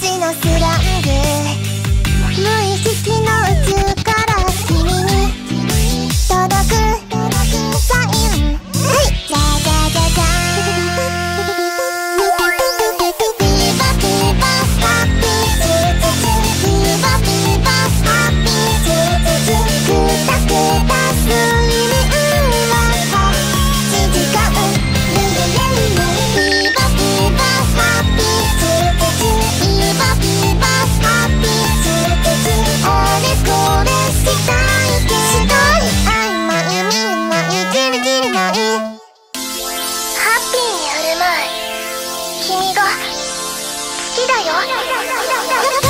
ちのスラングだよ。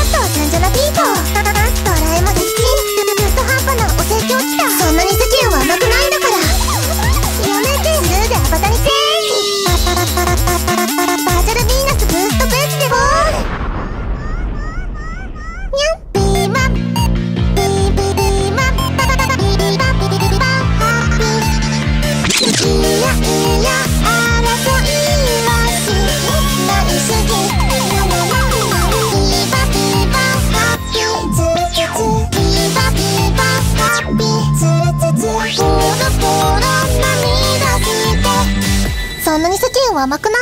んなに世間は甘くない